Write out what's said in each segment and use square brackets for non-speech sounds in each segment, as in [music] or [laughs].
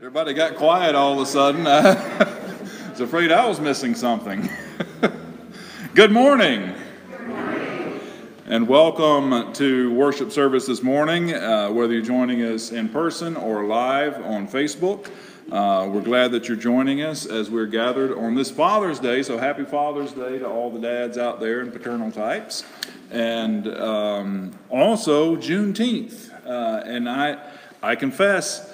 Everybody got quiet all of a sudden. [laughs] I was afraid I was missing something. [laughs] Good morning. And welcome to worship service this morning, uh, whether you're joining us in person or live on Facebook. Uh, we're glad that you're joining us as we're gathered on this Father's Day. So, happy Father's Day to all the dads out there and paternal types. And um, also Juneteenth. Uh, and I, I confess,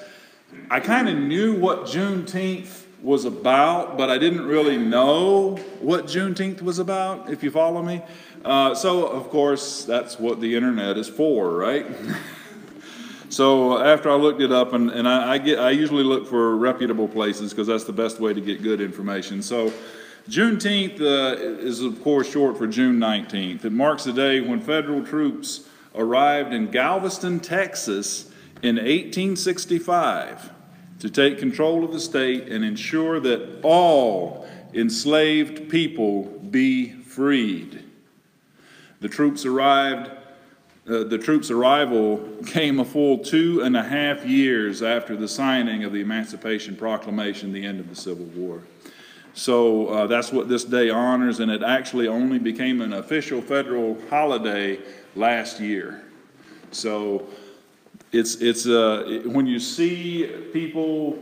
I kind of knew what Juneteenth was about, but I didn't really know what Juneteenth was about, if you follow me. Uh, so, of course, that's what the internet is for, right? [laughs] so, after I looked it up, and, and I, I get, I usually look for reputable places because that's the best way to get good information. So, Juneteenth uh, is, of course, short for June 19th. It marks the day when federal troops arrived in Galveston, Texas in 1865 to take control of the state and ensure that all enslaved people be freed. The troops arrived. Uh, the troops' arrival came a full two and a half years after the signing of the Emancipation Proclamation, the end of the Civil War. So uh, that's what this day honors, and it actually only became an official federal holiday last year. So it's, it's uh, when you see people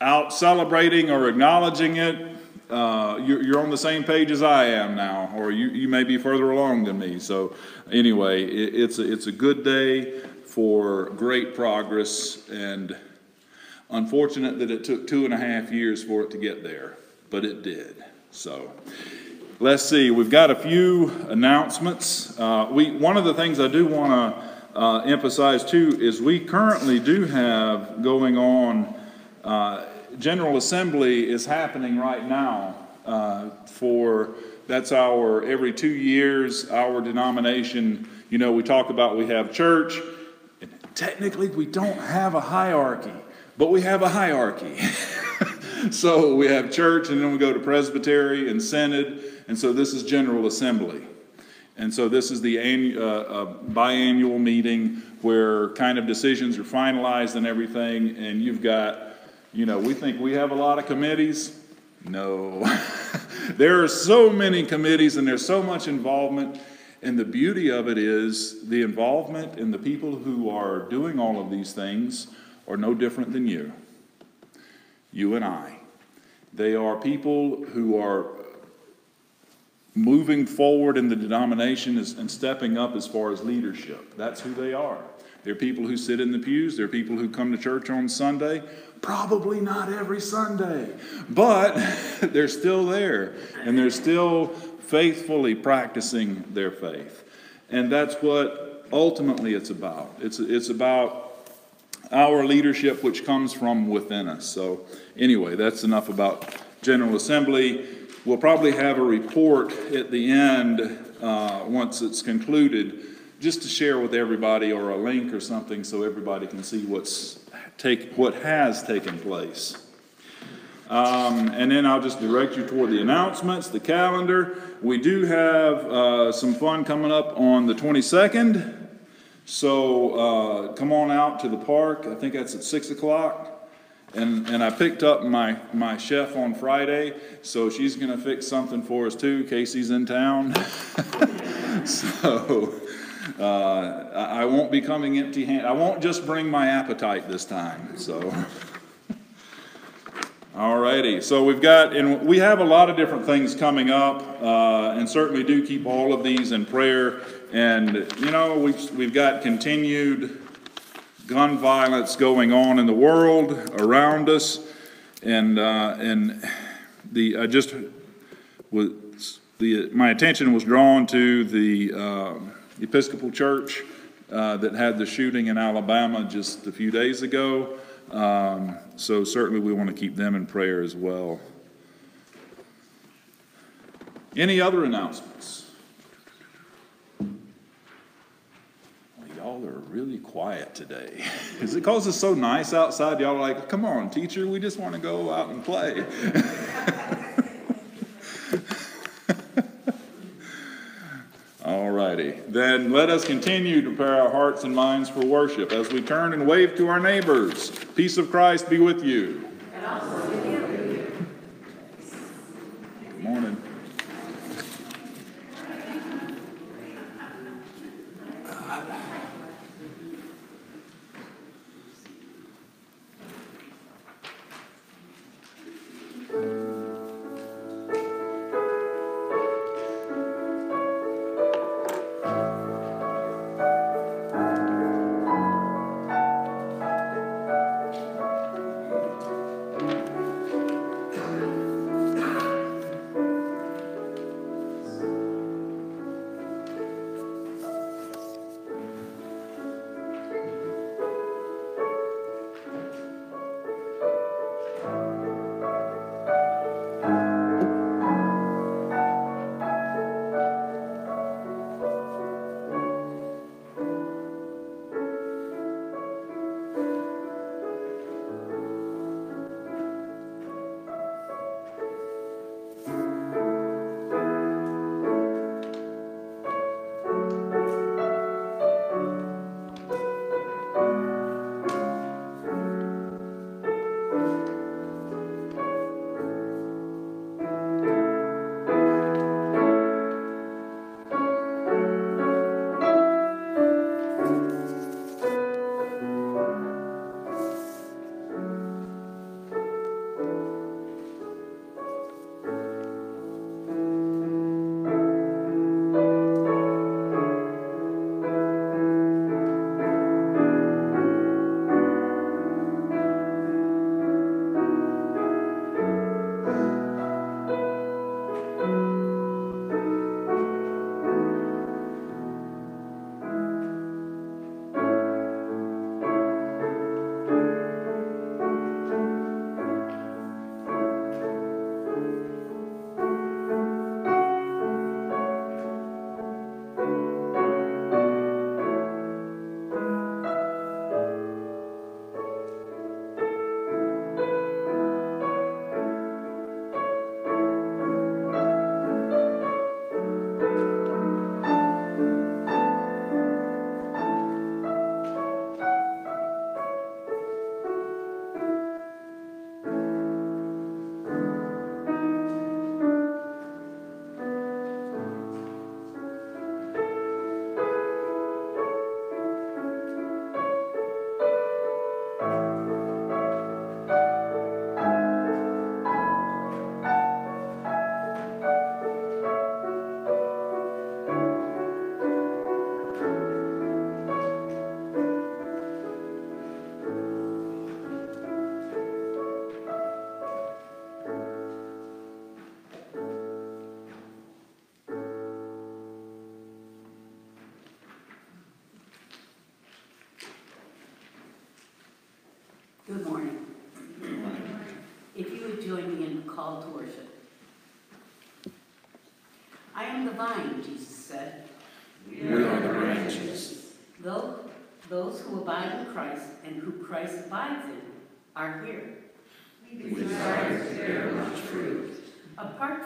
out celebrating or acknowledging it, uh, you're, you're, on the same page as I am now, or you, you may be further along than me. So, anyway, it, it's, a, it's a good day for great progress, and unfortunate that it took two and a half years for it to get there, but it did. So, let's see, we've got a few announcements. Uh, we, one of the things I do want to uh, emphasize too is we currently do have going on, uh, General Assembly is happening right now uh, for, that's our, every two years, our denomination, you know, we talk about we have church. Technically, we don't have a hierarchy, but we have a hierarchy. [laughs] so we have church, and then we go to presbytery and synod, and so this is General Assembly. And so this is the uh, uh, biannual meeting where kind of decisions are finalized and everything, and you've got, you know, we think we have a lot of committees. No. [laughs] there are so many committees and there's so much involvement. And the beauty of it is the involvement and the people who are doing all of these things are no different than you. You and I. They are people who are moving forward in the denomination and stepping up as far as leadership. That's who they are. They're people who sit in the pews. They're people who come to church on Sunday. Probably not every Sunday, but [laughs] they're still there and they're still faithfully practicing their faith. And that's what ultimately it's about. It's, it's about our leadership, which comes from within us. So, anyway, that's enough about General Assembly. We'll probably have a report at the end uh, once it's concluded, just to share with everybody, or a link or something, so everybody can see what's take what has taken place. Um, and then I'll just direct you toward the announcements, the calendar. We do have uh, some fun coming up on the 22nd. So uh, come on out to the park. I think that's at 6 o'clock. And, and I picked up my, my chef on Friday, so she's going to fix something for us too. Casey's in town. [laughs] so uh, I won't be coming empty handed. I won't just bring my appetite this time. So. Alrighty, so we've got, and we have a lot of different things coming up, uh, and certainly do keep all of these in prayer. And, you know, we've, we've got continued gun violence going on in the world around us, and uh, and the I just was the my attention was drawn to the uh, Episcopal Church uh, that had the shooting in Alabama just a few days ago. Um, so certainly we want to keep them in prayer as well. Any other announcements? y'all are really quiet today. [laughs] Because it calls it's so nice outside, y'all are like, come on, teacher, we just want to go out and play. [laughs] All righty. Then let us continue to prepare our hearts and minds for worship as we turn and wave to our neighbors. Peace of Christ be with you.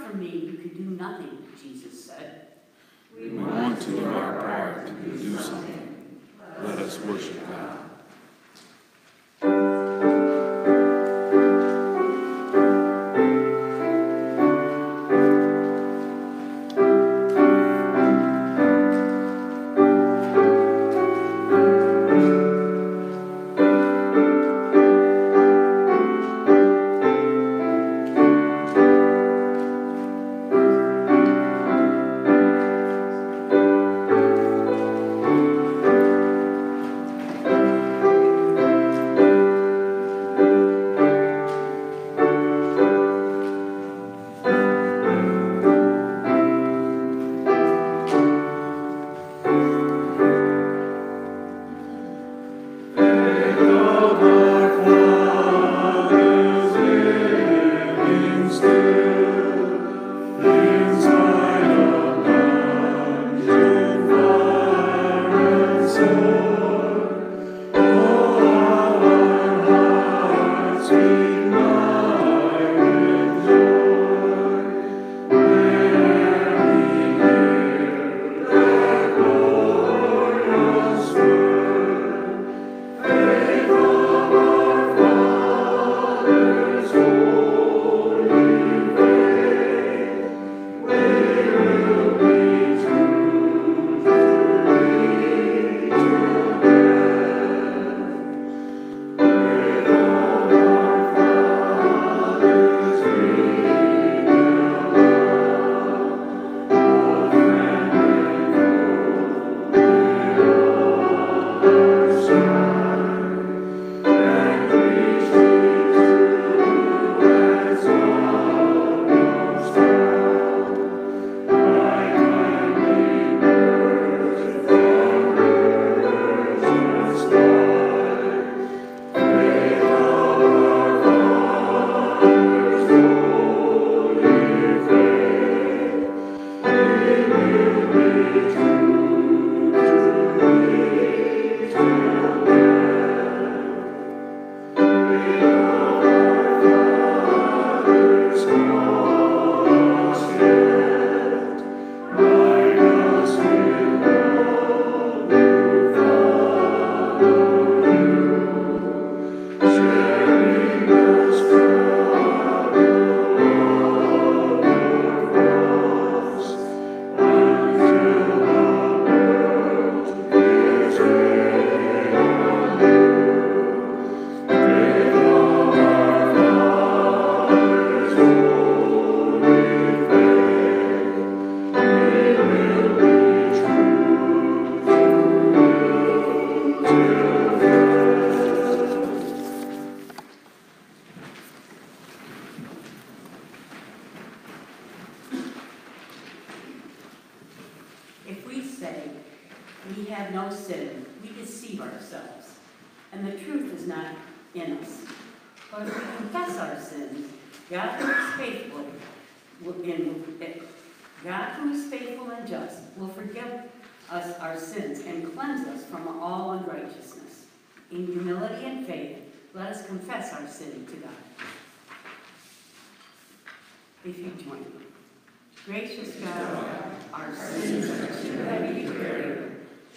from me, you can do nothing, Jesus said. We want to do our part to do something. Let us worship God. The truth is not in us. But if we confess our sins, God who is faithful, and God who is faithful and just will forgive us our sins and cleanse us from all unrighteousness. In humility and faith, let us confess our sin to God. If you join me. Gracious God, our sins are too heavy to carry,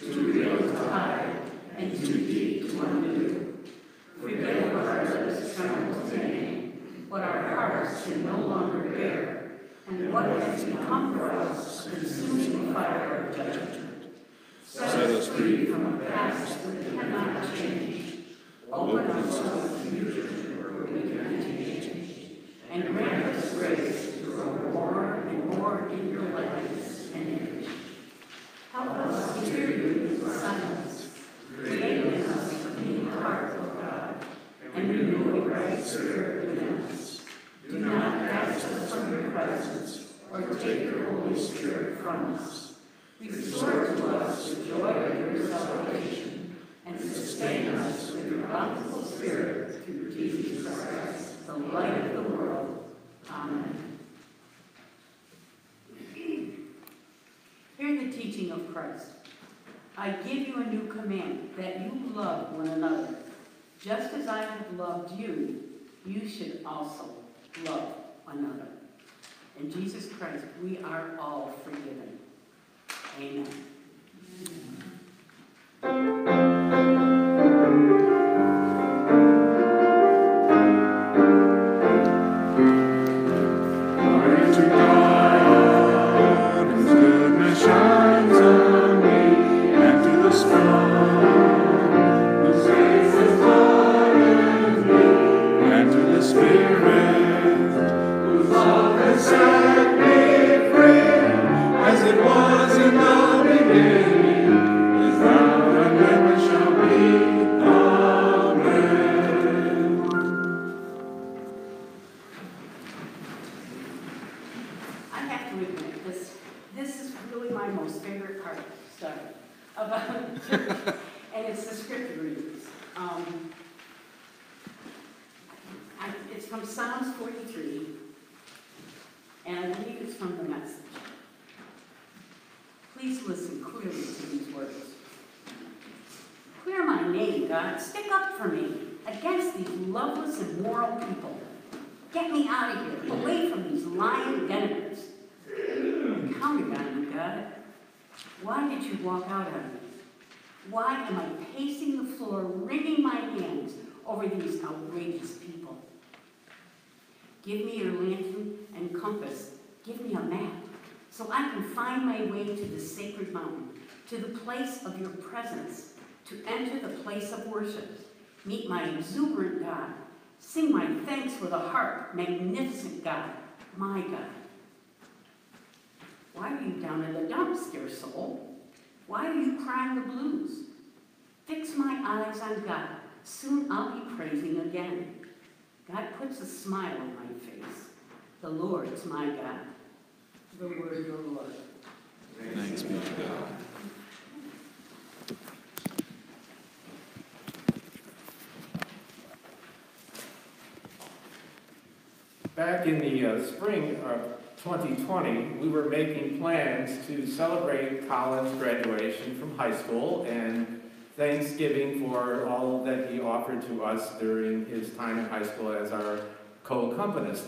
too real to hide, and too deep to undo. Forgive what our lips tremble to name, what our hearts can no longer bear, and what has become for us consuming fire of judgment. Set us free from a past we cannot change. Open us to a future where we can change. And grant us grace to grow more and more in your likeness. Help us to hear you in silence. Create in us a heart, O God, and renew a right spirit within us. Do not cast us from your presence, or take your Holy Spirit from us. Restore to us the joy of your salvation, and sustain us with your bountiful Spirit through Jesus Christ, the light of the world. Amen. Hear the teaching of Christ. I give you a new command, that you love one another. Just as I have loved you, you should also love another. In Jesus Christ, we are all forgiven. Amen. Glory exuberant God, sing my thanks with a harp, magnificent God, my God. Why are you down in the dumps, dear soul? Why are you crying the blues? Fix my eyes on God. Soon I'll be praising again. God puts a smile on my face. The Lord is my God. The word of the Lord. Thanks be to God. Back in the uh, spring of 2020, we were making plans to celebrate Colin's graduation from high school and Thanksgiving for all that he offered to us during his time in high school as our co-accompanist.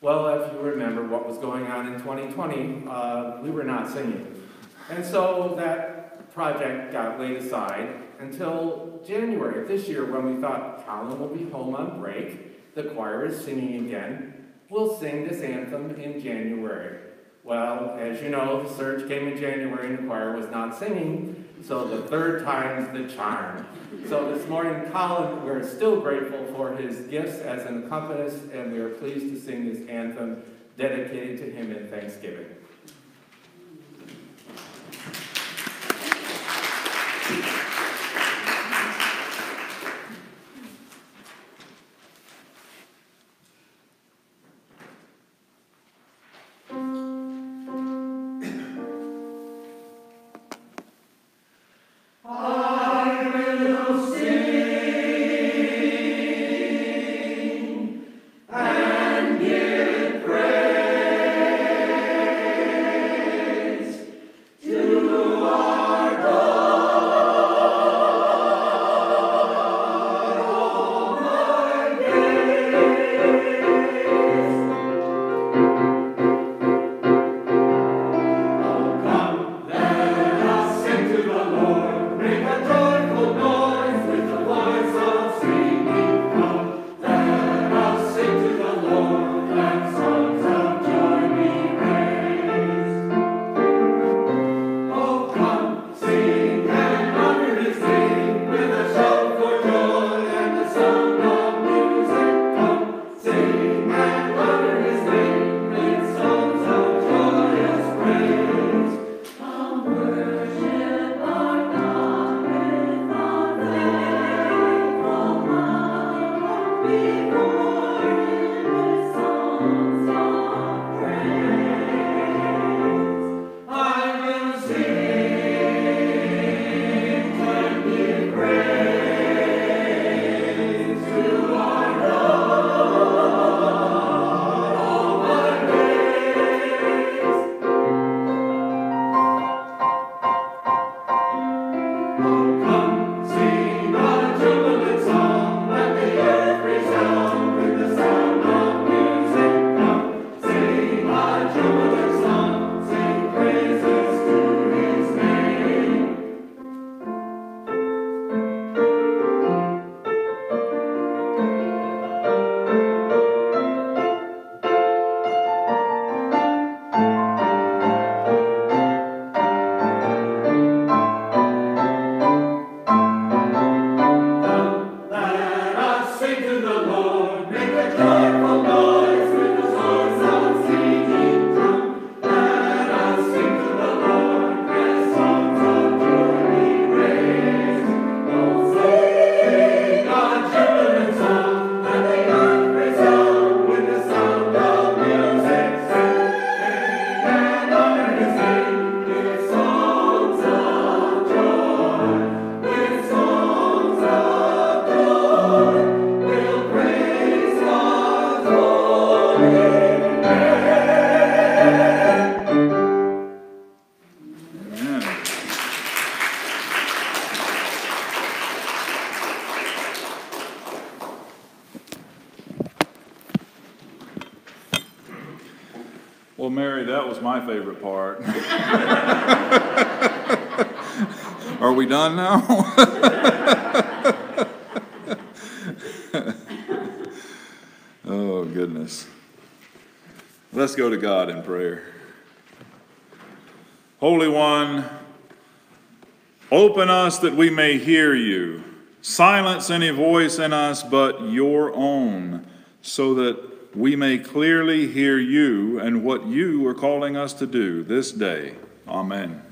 Well, if you remember what was going on in 2020, uh, we were not singing. And so that project got laid aside until January of this year when we thought Colin will be home on break. The choir is singing again. We'll sing this anthem in January. Well, as you know, the surge came in January and the choir was not singing, so the third time's the charm. So this morning, Colin, we're still grateful for his gifts as an accompanist, and we are pleased to sing this anthem dedicated to him in Thanksgiving. My favorite part. [laughs] Are we done now? [laughs] oh, goodness. Let's go to God in prayer. Holy One, open us that we may hear you. Silence any voice in us but your own, so that we may clearly hear you and what you are calling us to do this day. Amen.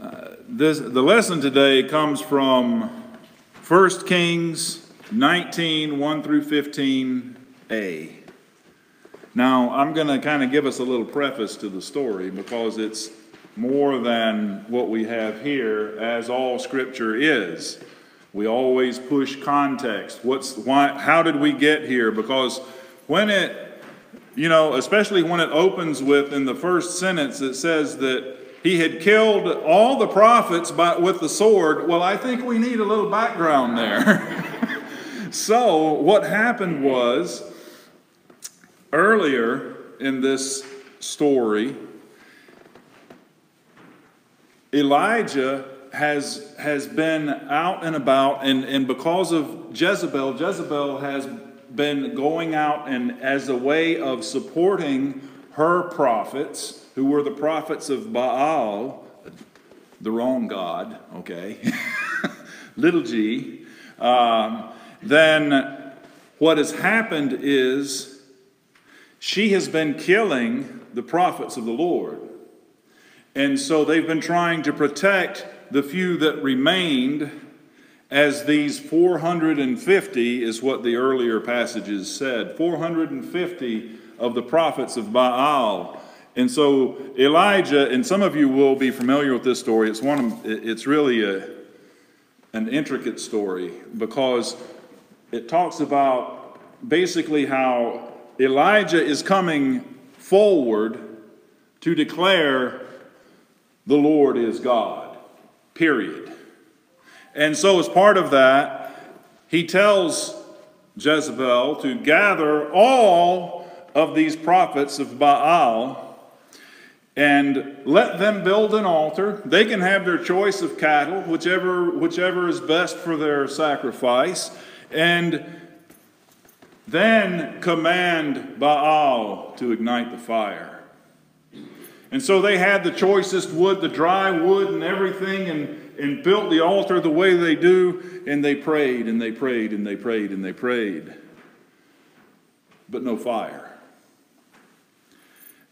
Uh, this, the lesson today comes from 1 Kings 19 1 through 15a. Now, I'm going to kind of give us a little preface to the story because it's more than what we have here, as all Scripture is. We always push context. What's why? How did we get here? Because when it, you know, especially when it opens with in the first sentence, it says that he had killed all the prophets by, with the sword. Well, I think we need a little background there. [laughs] so what happened was earlier in this story Elijah has, has been out and about, and, and because of Jezebel, Jezebel has been going out and as a way of supporting her prophets, who were the prophets of Baal, the wrong God, okay, [laughs] little g, um, then what has happened is she has been killing the prophets of the Lord. And so they've been trying to protect the few that remained, as these 450 is what the earlier passages said 450 of the prophets of Baal. And so Elijah, and some of you will be familiar with this story. It's one of, it's really a, an intricate story because it talks about basically how Elijah is coming forward to declare the Lord is God, period. And so, as part of that, he tells Jezebel to gather all of these prophets of Baal and let them build an altar. They can have their choice of cattle, whichever, whichever is best for their sacrifice, and then command Baal to ignite the fire. And so they had the choicest wood, the dry wood, and everything, and, and built the altar the way they do. And they prayed and they prayed and they prayed and they prayed. But no fire.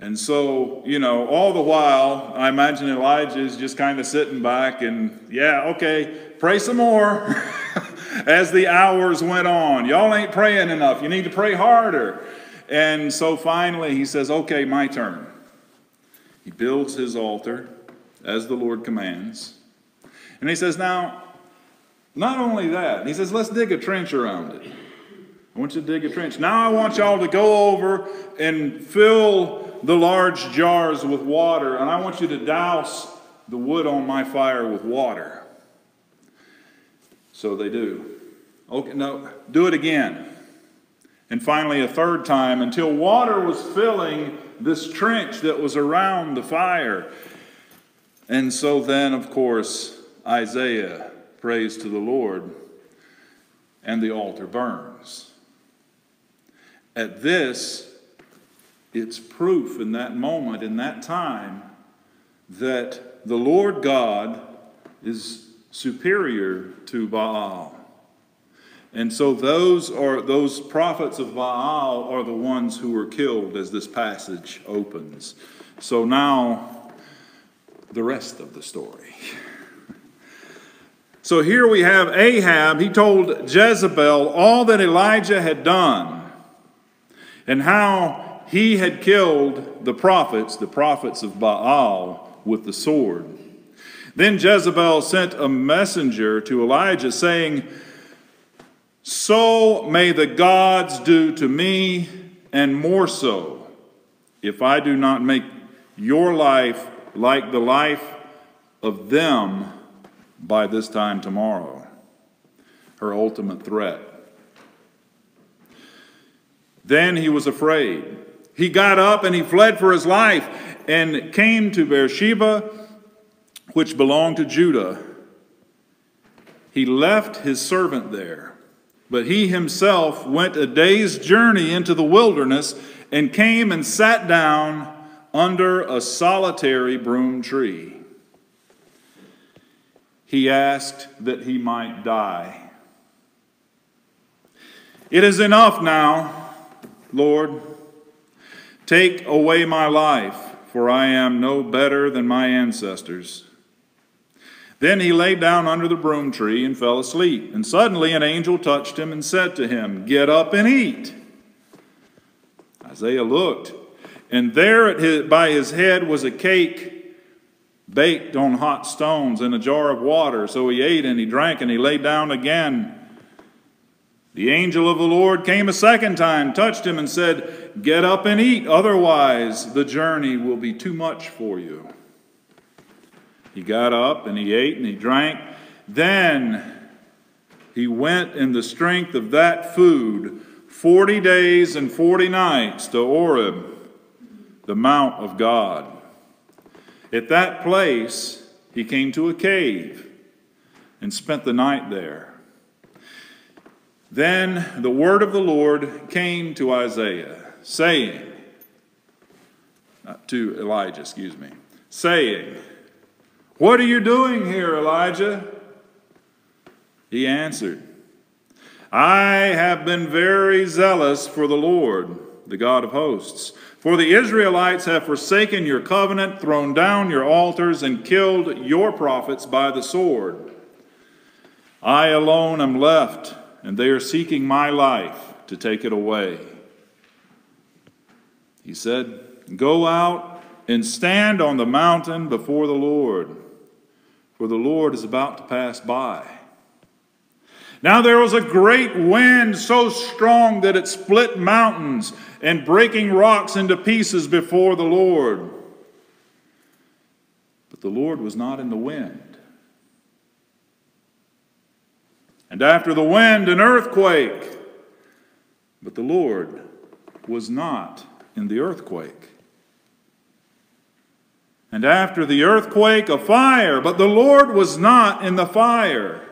And so, you know, all the while, I imagine Elijah is just kind of sitting back and, yeah, okay, pray some more [laughs] as the hours went on. Y'all ain't praying enough. You need to pray harder. And so finally, he says, okay, my turn. He builds his altar as the Lord commands. And he says, Now, not only that, he says, Let's dig a trench around it. I want you to dig a trench. Now I want y'all to go over and fill the large jars with water, and I want you to douse the wood on my fire with water. So they do. Okay, no, do it again. And finally, a third time until water was filling this trench that was around the fire. And so then, of course, Isaiah prays to the Lord, and the altar burns. At this, it's proof in that moment, in that time, that the Lord God is superior to Baal. And so those are those prophets of Baal are the ones who were killed as this passage opens. So now the rest of the story. [laughs] So here we have Ahab. He told Jezebel all that Elijah had done and how he had killed the prophets, the prophets of Baal, with the sword. Then Jezebel sent a messenger to Elijah saying, so may the gods do to me, and more so, if I do not make your life like the life of them by this time tomorrow. Her ultimate threat. Then he was afraid, He got up and he fled for his life and came to Beersheba, which belonged to Judah. He left his servant there, but he himself went a day's journey into the wilderness and came and sat down under a solitary broom tree. He asked that he might die. It is enough now, Lord. Take away my life, for I am no better than my ancestors. Then he lay down under the broom tree and fell asleep. And suddenly an angel touched him and said to him, Get up and eat. Isaiah looked, and there his, by his head was a cake baked on hot stones and a jar of water. So he ate and he drank and he lay down again. The angel of the Lord came a second time, touched him, and said, Get up and eat, otherwise the journey will be too much for you. He got up and he ate and he drank. Then he went in the strength of that food 40 days and 40 nights to Horeb, the mount of God. At that place, he came to a cave and spent the night there. Then the word of the Lord came to Isaiah, saying, to Elijah, excuse me, saying, What are you doing here, Elijah? He answered, I have been very zealous for the Lord, the God of hosts. For the Israelites have forsaken your covenant, thrown down your altars, and killed your prophets by the sword. I alone am left, and they are seeking my life to take it away. He said, Go out and stand on the mountain before the Lord, for the Lord is about to pass by. Now there was a great wind so strong that it split mountains and breaking rocks into pieces before the Lord. But the Lord was not in the wind. And after the wind, an earthquake. But the Lord was not in the earthquake. And after the earthquake, a fire. But the Lord was not in the fire.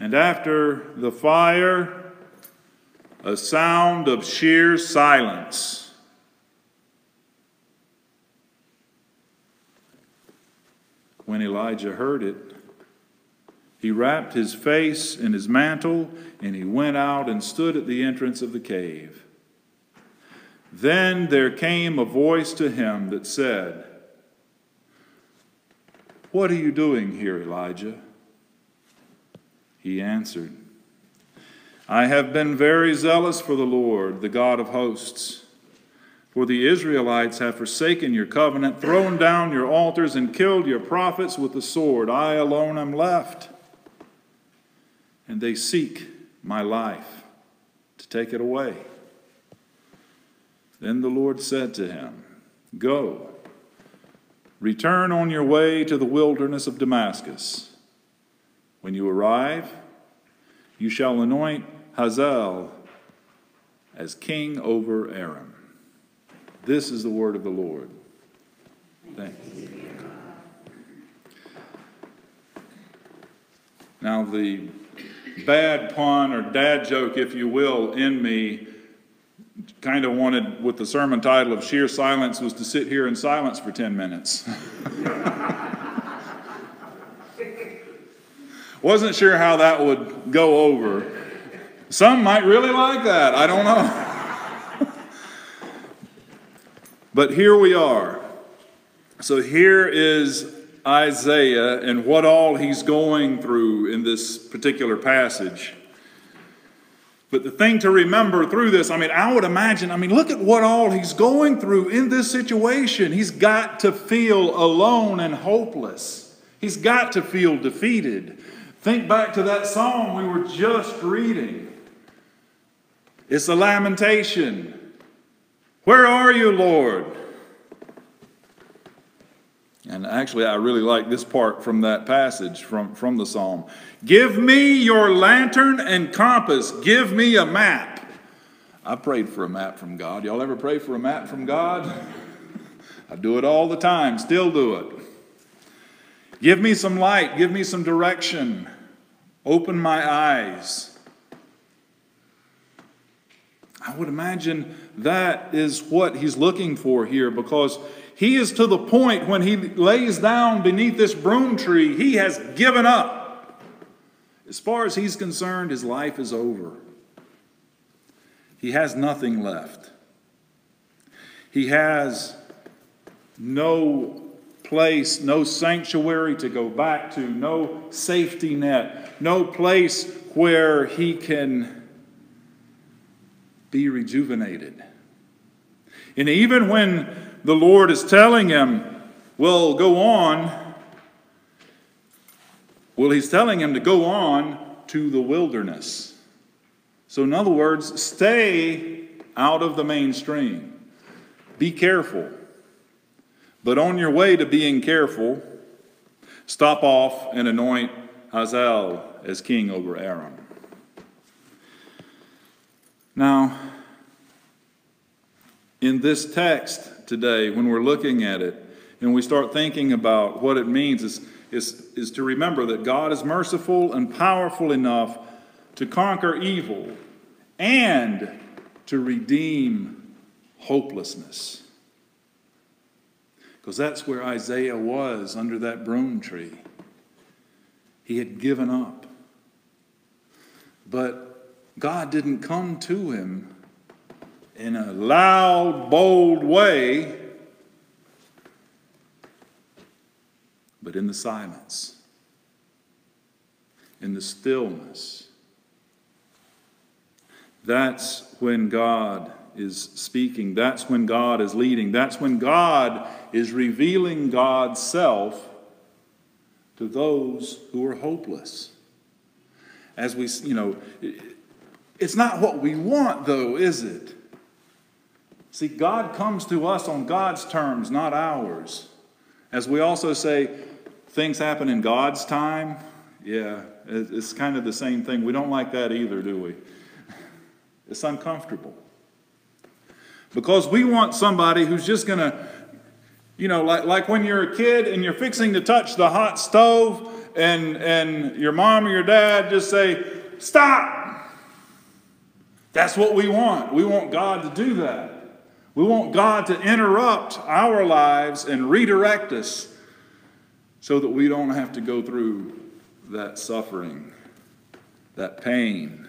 And after the fire, a sound of sheer silence. When Elijah heard it, he wrapped his face in his mantle and he went out and stood at the entrance of the cave. Then there came a voice to him that said, What are you doing here, Elijah? He answered, I have been very zealous for the Lord, the God of hosts. For the Israelites have forsaken your covenant, thrown down your altars, and killed your prophets with the sword. I alone am left. And they seek my life to take it away. Then the Lord said to him, Go, return on your way to the wilderness of Damascus. When you arrive, you shall anoint Hazael as king over Aram. This is the word of the Lord. Thank you. Now, the bad pun or dad joke, if you will, in me kind of wanted, with the sermon title of Sheer Silence, was to sit here in silence for 10 minutes. [laughs] Wasn't sure how that would go over. Some might really like that. I don't know. [laughs] but here we are. So here is Isaiah and what all he's going through in this particular passage. But the thing to remember through this, I mean, I would imagine, I mean, look at what all he's going through in this situation. He's got to feel alone and hopeless, he's got to feel defeated. Think back to that psalm we were just reading. It's a lamentation. Where are you, Lord? And actually, I really like this part from that passage from, from the psalm. Give me your lantern and compass. Give me a map. I prayed for a map from God. Y'all ever pray for a map from God? [laughs] I do it all the time, still do it. Give me some light, give me some direction, open my eyes. I would imagine that is what he's looking for here because he is to the point when he lays down beneath this broom tree, he has given up. As far as he's concerned, his life is over. He has nothing left. He has no place, no sanctuary to go back to, no safety net, no place where he can be rejuvenated. And even when the Lord is telling him, well, go on, well, he's telling him to go on to the wilderness. So, in other words, stay out of the mainstream. Be careful. But on your way to being careful, stop off and anoint Hazael as king over Aram. Now, in this text today, when we're looking at it and we start thinking about what it means, is, is, is to remember that God is merciful and powerful enough to conquer evil and to redeem hopelessness. Because that's where Isaiah was under that broom tree. He had given up. But God didn't come to him in a loud, bold way, but in the silence, in the stillness. That's when God is speaking. That's when God is leading. That's when God is revealing God's self to those who are hopeless. As we, you know, it's not what we want, though, is it? See, God comes to us on God's terms, not ours. As we also say, things happen in God's time. Yeah, it's kind of the same thing. We don't like that either, do we? [laughs] It's uncomfortable. Because we want somebody who's just going to, you know, like, like when you're a kid and you're fixing to touch the hot stove and, and your mom or your dad just say, Stop! That's what we want. We want God to do that. We want God to interrupt our lives and redirect us so that we don't have to go through that suffering, that pain.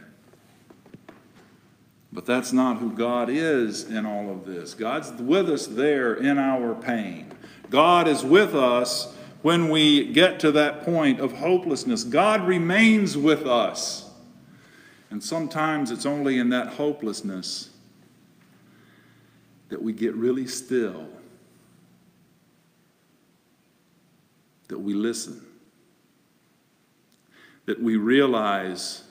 But that's not who God is in all of this. God's with us there in our pain. God is with us when we get to that point of hopelessness. God remains with us. And sometimes it's only in that hopelessness that we get really still, that we listen, that we realize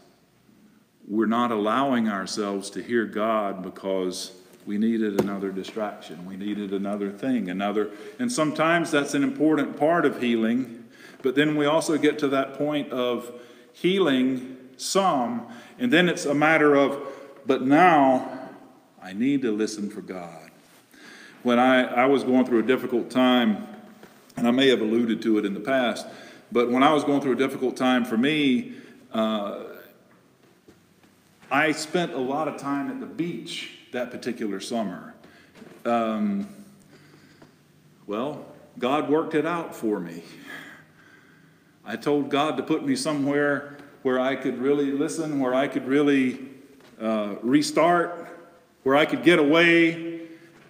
we're not allowing ourselves to hear God because we needed another distraction. We needed another thing, another. And sometimes that's an important part of healing, but then we also get to that point of healing some, and then it's a matter of, but now I need to listen for God. When I, I was going through a difficult time, and I may have alluded to it in the past, but when I was going through a difficult time for me, uh, I spent a lot of time at the beach that particular summer. Um, well, God worked it out for me. I told God to put me somewhere where I could really listen, where I could really uh, restart, where I could get away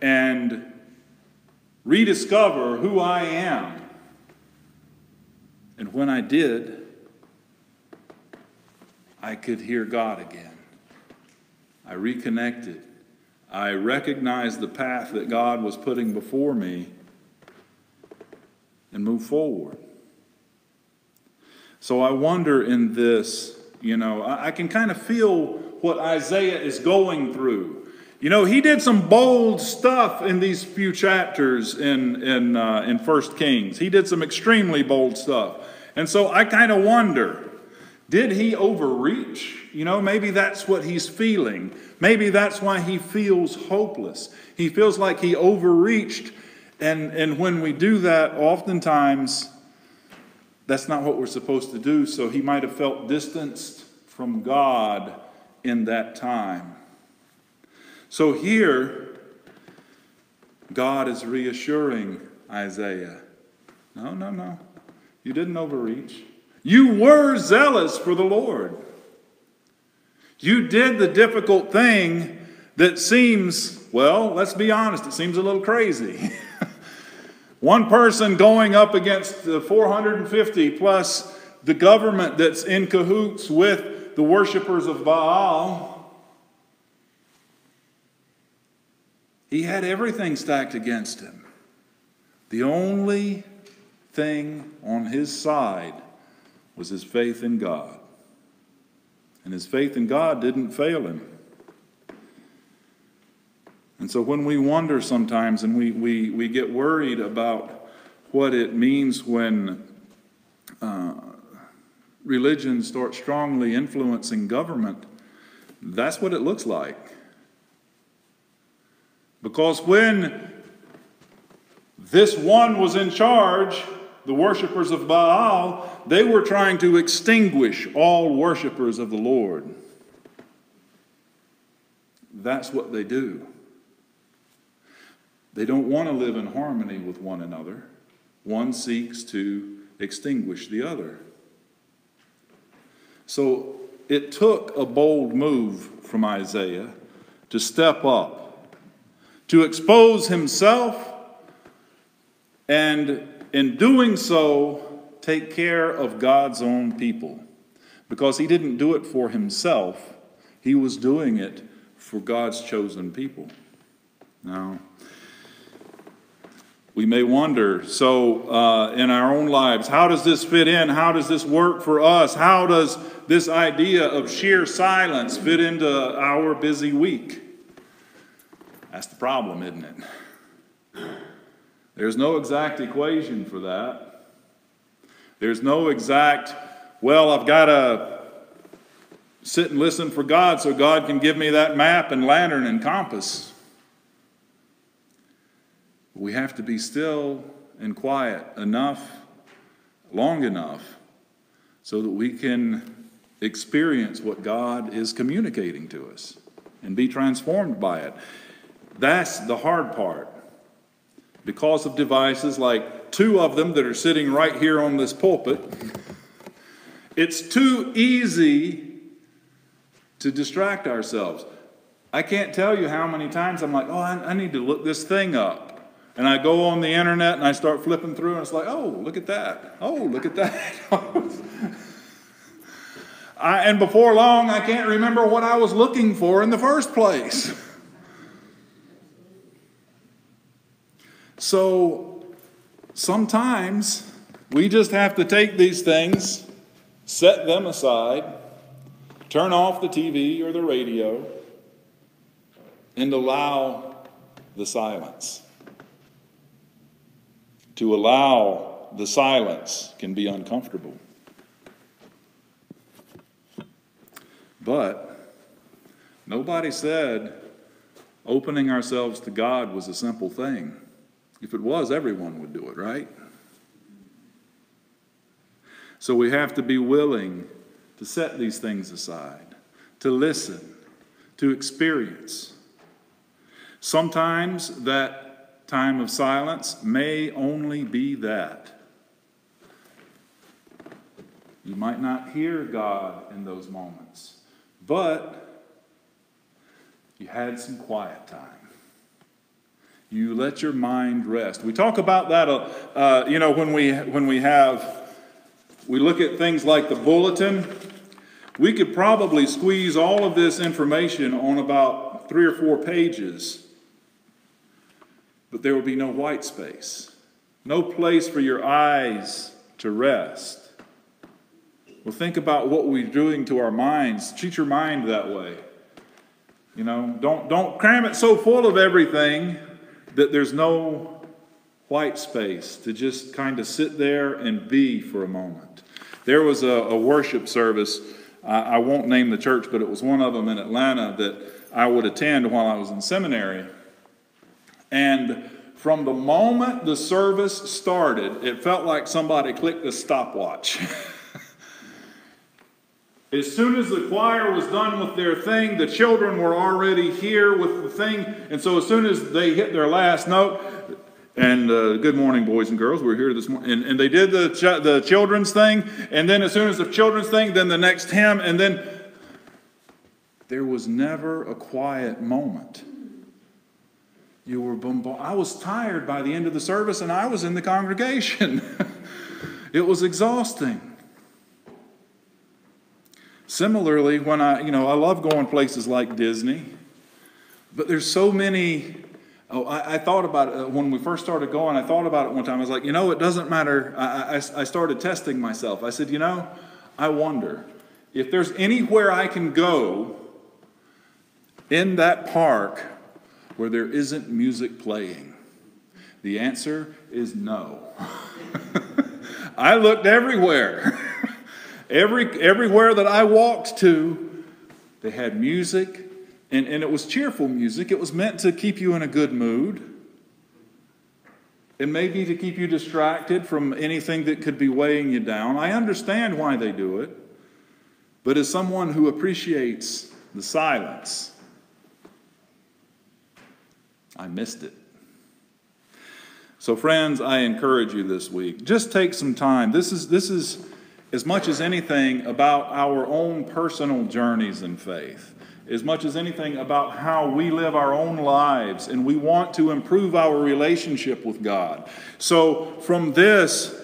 and rediscover who I am. And when I did, I could hear God again. I reconnected. I recognized the path that God was putting before me and moved forward. So I wonder in this, you know, I, I can kind of feel what Isaiah is going through. You know, he did some bold stuff in these few chapters in, in, uh, in 1 Kings. He did some extremely bold stuff. And so I kind of wonder Did he overreach? You know, maybe that's what he's feeling. Maybe that's why he feels hopeless. He feels like he overreached. And, and when we do that, oftentimes that's not what we're supposed to do. So he might have felt distanced from God in that time. So here, God is reassuring Isaiah no, no, no. You didn't overreach. You were zealous for the Lord. You did the difficult thing that seems, well, let's be honest, it seems a little crazy. [laughs] One person going up against the 450 plus the government that's in cahoots with the worshipers of Baal. He had everything stacked against him. The only thing on his side was his faith in God. And his faith in God didn't fail him. And so when we wonder sometimes and we, we, we get worried about what it means when uh, religion starts strongly influencing government, that's what it looks like. Because when this one was in charge, the worshippers of Baal, they were trying to extinguish all worshippers of the Lord. That's what they do. They don't want to live in harmony with one another. One seeks to extinguish the other. So it took a bold move from Isaiah to step up, to expose himself, and in doing so, take care of God's own people. Because he didn't do it for himself, he was doing it for God's chosen people. Now, we may wonder so, uh, in our own lives, how does this fit in? How does this work for us? How does this idea of sheer silence fit into our busy week? That's the problem, isn't it? There's no exact equation for that. There's no exact, well, I've got to sit and listen for God so God can give me that map and lantern and compass. We have to be still and quiet enough, long enough, so that we can experience what God is communicating to us and be transformed by it. That's the hard part. Because of devices like two of them that are sitting right here on this pulpit, it's too easy to distract ourselves. I can't tell you how many times I'm like, oh, I, I need to look this thing up. And I go on the internet and I start flipping through, and it's like, oh, look at that. Oh, look at that. [laughs] I, and before long, I can't remember what I was looking for in the first place. [laughs] So sometimes we just have to take these things, set them aside, turn off the TV or the radio, and allow the silence. To allow the silence can be uncomfortable. But nobody said opening ourselves to God was a simple thing. If it was, everyone would do it, right? So we have to be willing to set these things aside, to listen, to experience. Sometimes that time of silence may only be that. You might not hear God in those moments, but you had some quiet time. You let your mind rest. We talk about that, uh, uh, you know, when we when we have we look at things like the bulletin. We could probably squeeze all of this information on about three or four pages but there would be no white space, no place for your eyes to rest. Well, think about what we're doing to our minds. Treat your mind that way. You know, don't, don't cram it so full of everything that there's no white space to just kind of sit there and be for a moment. There was a, a worship service, I, I won't name the church, but it was one of them in Atlanta that I would attend while I was in seminary. And from the moment the service started, it felt like somebody clicked a stopwatch. [laughs] As soon as the choir was done with their thing, the children were already here with the thing. And so as soon as they hit their last note, and uh, good morning, boys and girls, we're here this morning. And, and they did the, ch- the children's thing. And then as soon as the children's thing, then the next hymn. And then there was never a quiet moment. You were bombarded. I was tired by the end of the service, and I was in the congregation. [laughs] it was exhausting. Similarly, when I, you know, I love going places like Disney, but there's so many. Oh, I, I thought about it uh, when we first started going. I thought about it one time. I was like, you know, it doesn't matter. I, I, I started testing myself. I said, you know, I wonder if there's anywhere I can go in that park where there isn't music playing. The answer is no. [laughs] I looked everywhere. [laughs] Every, everywhere that I walked to, they had music, and, and it was cheerful music. It was meant to keep you in a good mood. It may be to keep you distracted from anything that could be weighing you down. I understand why they do it. But as someone who appreciates the silence, I missed it. So, friends, I encourage you this week. Just take some time. This is, this is as much as anything about our own personal journeys in faith, as much as anything about how we live our own lives, and we want to improve our relationship with God. So, from this,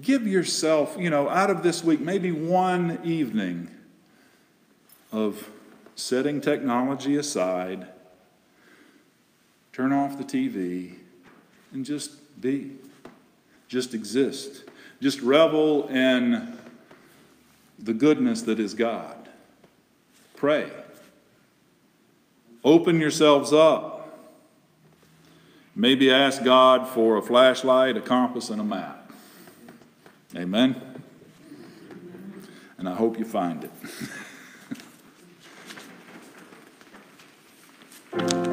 give yourself, you know, out of this week, maybe one evening of setting technology aside, turn off the TV, and just be, just exist. Just revel in the goodness that is God. Pray. Open yourselves up. Maybe ask God for a flashlight, a compass, and a map. Amen? And I hope you find it. [laughs]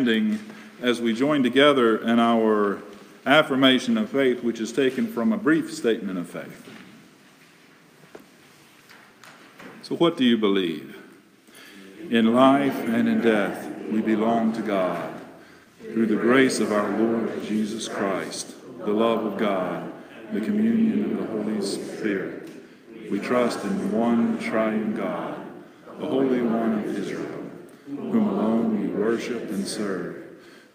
standing as we join together in our affirmation of faith, which is taken from a brief statement of faith. So, what do you believe? In life and in death, we belong to God. Through the grace of our Lord Jesus Christ, the love of God, the communion of the Holy Spirit, we trust in one triune God, the Holy One of Israel, whom alone we worship and serve.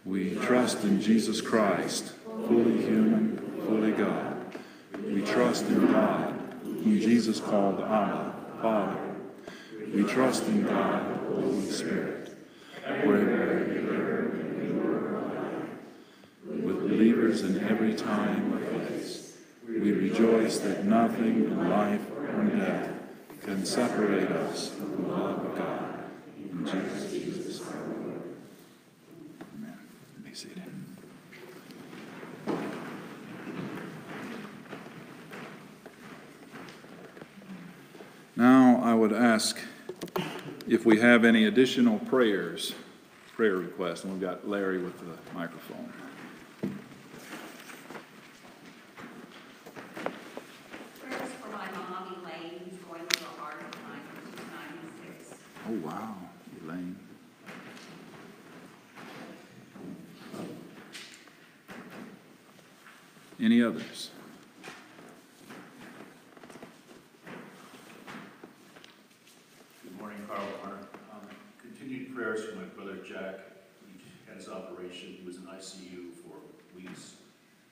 We trust in Jesus Christ, fully human, fully God. We trust in God, whom Jesus called Abba, Father. We trust in God, Holy Spirit, with believers in every time or place. We rejoice that nothing in life or death can separate us from the love of God. In Jesus, Jesus, our Lord. Amen. Be seated. Now, I would ask if we have any additional prayers, prayer requests, and we've got Larry with the microphone. Prayers for my mom Elaine, who's going through a hard time, she's ninety-six. Oh, wow, Elaine. Any others? Good morning, Carl Warner. Um, Continued prayers for my brother Jack. He had his operation. He was in ICU for weeks.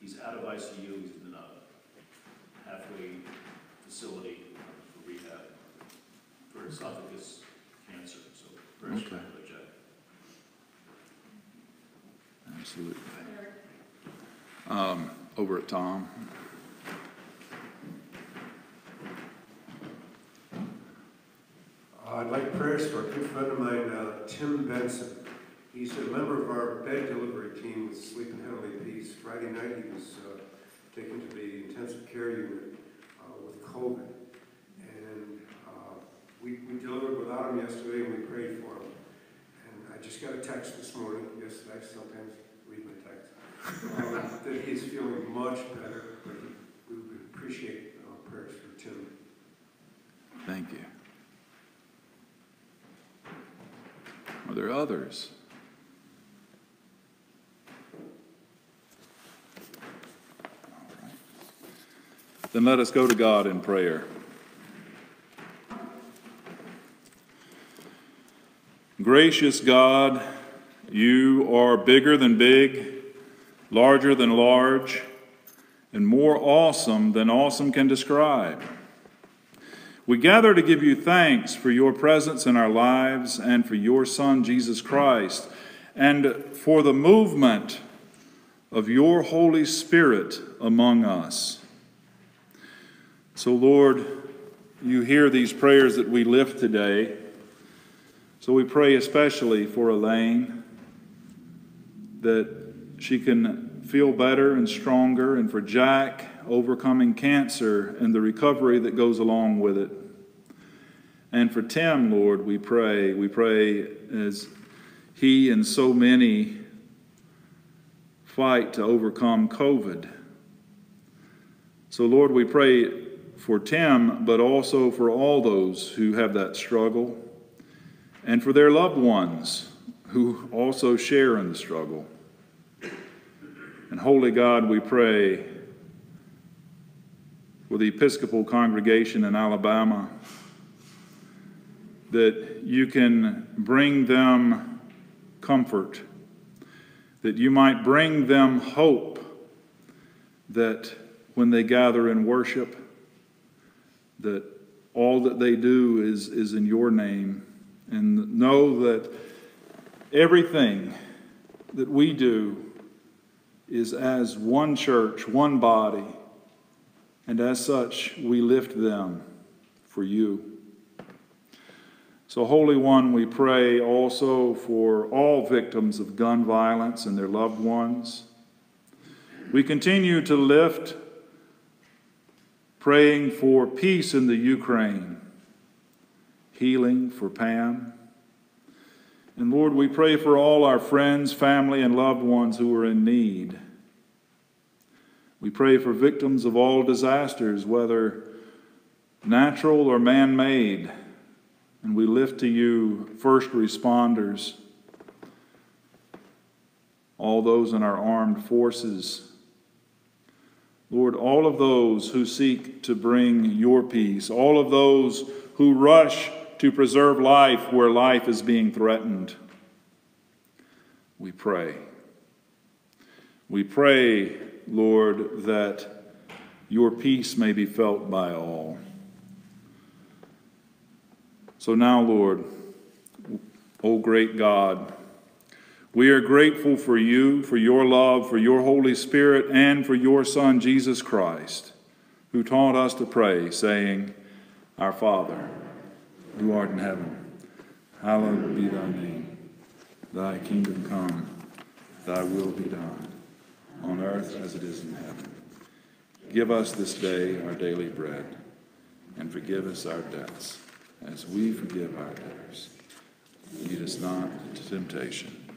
He's out of ICU. He's in a halfway facility for rehab for esophagus cancer. So prayers for my Okay. brother Jack. Absolutely. Um, over at Tom. Uh, I'd like prayers for a good friend of mine, uh, Tim Benson. He's a member of our bed delivery team with Sleep in Heavenly Peace. Friday night, he was uh, taken to the intensive care unit uh, with COVID. And uh, we we delivered without him yesterday, and we prayed for him. And I just got a text this morning, yes, I sometimes read my texts, um, that he's feeling much better, but we would appreciate uh, prayers for Tim. Thank you. Are there others? Then let us go to God in prayer. Gracious God, you are bigger than big, larger than large, and more awesome than awesome can describe. We gather to give you thanks for your presence in our lives and for your Son, Jesus Christ, and for the movement of your Holy Spirit among us. So, Lord, you hear these prayers that we lift today. So we pray especially for Elaine that she can feel better and stronger, and for Jack overcoming cancer and the recovery that goes along with it. And for Tim, Lord, we pray. We pray as he and so many fight to overcome COVID. So, Lord, we pray for Tim, but also for all those who have that struggle, and for their loved ones who also share in the struggle. And Holy God, we pray for the Episcopal congregation in Alabama that you can bring them comfort, that you might bring them hope that when they gather in worship, that all that they do is, is in your name, and know that everything that we do is as one church, one body, and as such, we lift them for you. So, Holy One, we pray also for all victims of gun violence and their loved ones. We continue to lift, praying for peace in the Ukraine, healing for Pam, And Lord, we pray for all our friends, family, and loved ones who are in need. We pray for victims of all disasters, whether natural or man made. And we lift to you first responders, all those in our armed forces. Lord, all of those who seek to bring your peace, all of those who rush to preserve life where life is being threatened. We pray. We pray, Lord, that your peace may be felt by all. So now, Lord, O great God, we are grateful for you, for your love, for your Holy Spirit, and for your Son, Jesus Christ, who taught us to pray, saying, Our Father, who art in heaven, hallowed be thy name. Thy kingdom come, thy will be done, on earth as it is in heaven. Give us this day our daily bread, and forgive us our debts, as we forgive our debtors. Lead us not into temptation,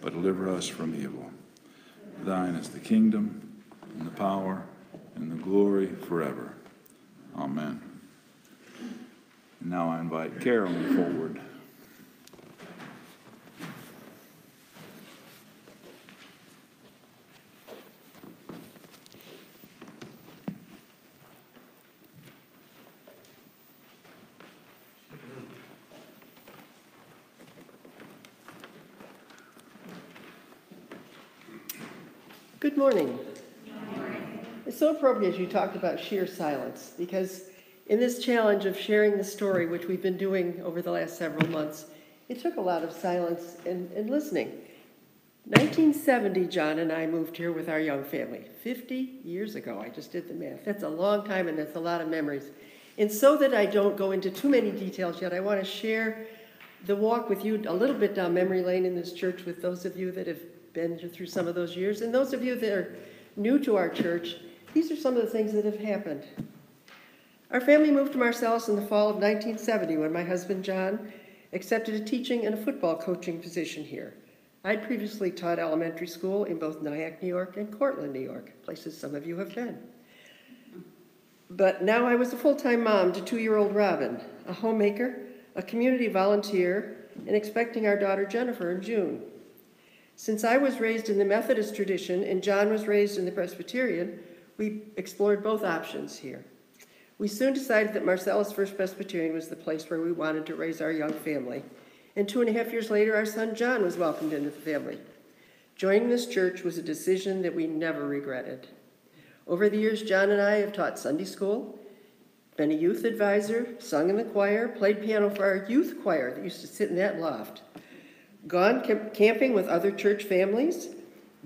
but deliver us from evil. Thine is the kingdom, and the power, and the glory forever. Amen. Now I invite Carolyn forward. Good morning. It's so appropriate as you talked about sheer silence, because in this challenge of sharing the story, which we've been doing over the last several months, it took a lot of silence and, and listening. 1970, John and I moved here with our young family. 50 years ago, I just did the math. That's a long time and that's a lot of memories. And so that I don't go into too many details yet, I want to share the walk with you a little bit down memory lane in this church with those of you that have been through some of those years. And those of you that are new to our church, these are some of the things that have happened. Our family moved to Marcellus in the fall of 1970 when my husband John accepted a teaching and a football coaching position here. I'd previously taught elementary school in both Nyack, New York and Cortland, New York, places some of you have been. But now I was a full-time mom to two-year-old Robin, a homemaker, a community volunteer, and expecting our daughter Jennifer in June. Since I was raised in the Methodist tradition and John was raised in the Presbyterian, we explored both options here. We soon decided that Marcellus First Presbyterian was the place where we wanted to raise our young family. And two and a half years later, our son John was welcomed into the family. Joining this church was a decision that we never regretted. Over the years, John and I have taught Sunday school, been a youth advisor, sung in the choir, played piano for our youth choir that used to sit in that loft, gone camping with other church families,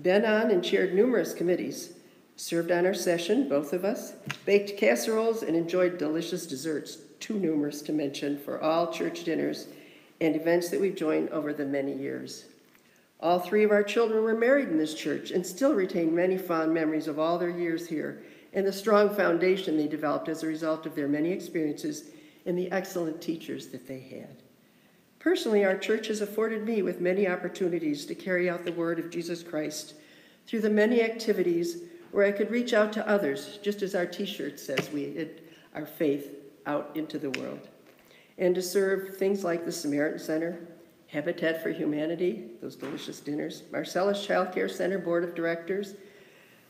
been on and chaired numerous committees, served on our session, both of us, baked casseroles, and enjoyed delicious desserts, too numerous to mention, for all church dinners and events that we've joined over the many years. All three of our children were married in this church and still retain many fond memories of all their years here and the strong foundation they developed as a result of their many experiences and the excellent teachers that they had. Personally, our church has afforded me with many opportunities to carry out the word of Jesus Christ through the many activities where I could reach out to others, just as our t-shirt says we did our faith out into the world. And to serve things like the Samaritan Center, Habitat for Humanity, those delicious dinners, Marcellus Child Care Center Board of Directors,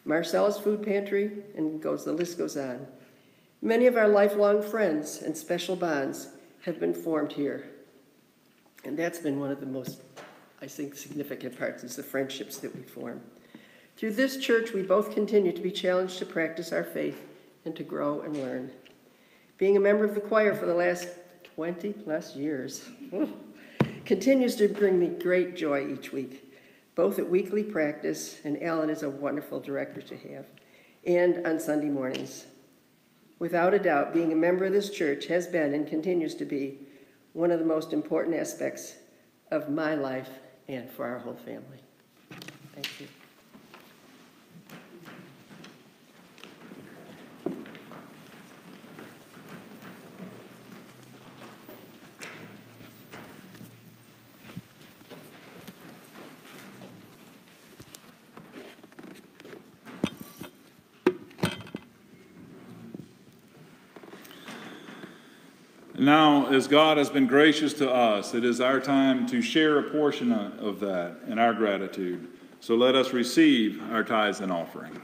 Marcellus Food Pantry, and goes the list goes on. Many of our lifelong friends and special bonds have been formed here. And that's been one of the most, I think, significant parts is the friendships that we form. Through this church, we both continue to be challenged to practice our faith and to grow and learn. Being a member of the choir for the last 20 plus years [laughs] continues to bring me great joy each week, both at weekly practice, and Alan is a wonderful director to have, and on Sunday mornings. Without a doubt, being a member of this church has been and continues to be one of the most important aspects of my life and for our whole family. Thank you. Now, as God has been gracious to us, it is our time to share a portion of that in our gratitude. So let us receive our tithes and offering.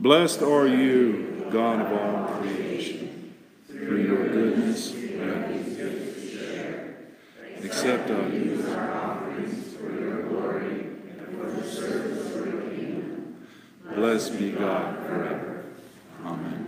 Blessed are you, God of all creation. Through your goodness, and faith. accept our offerings for your glory and for the service of your kingdom. Blessed be God forever. Amen.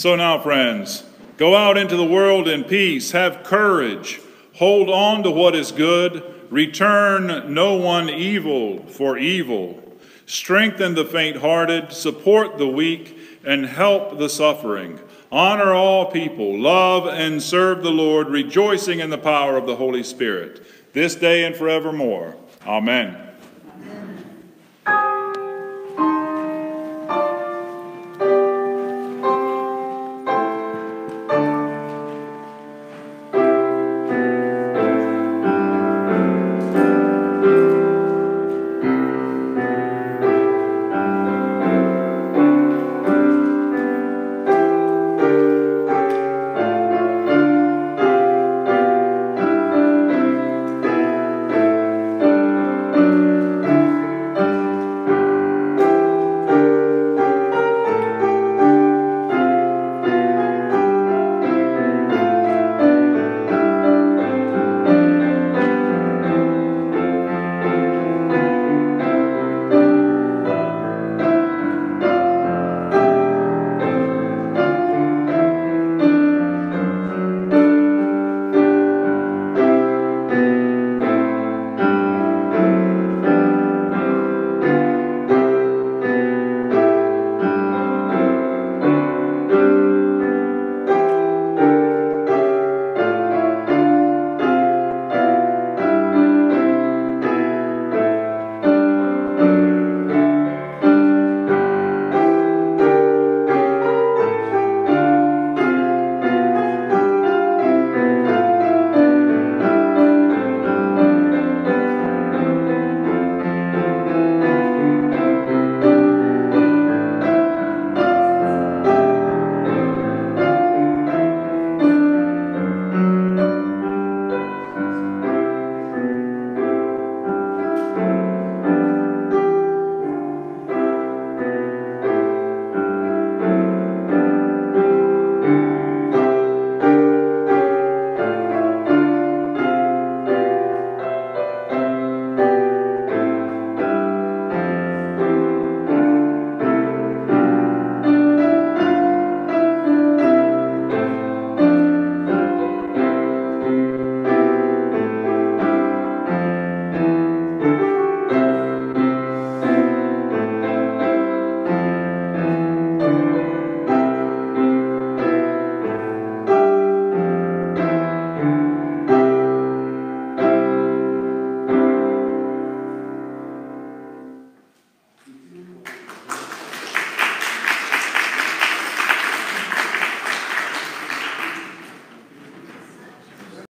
So now, friends, go out into the world in peace, have courage, Hold on to what is good. Return no one evil for evil. Strengthen the faint hearted, support the weak, and help the suffering. Honor all people, love and serve the Lord, rejoicing in the power of the Holy Spirit, this day and forevermore. Amen.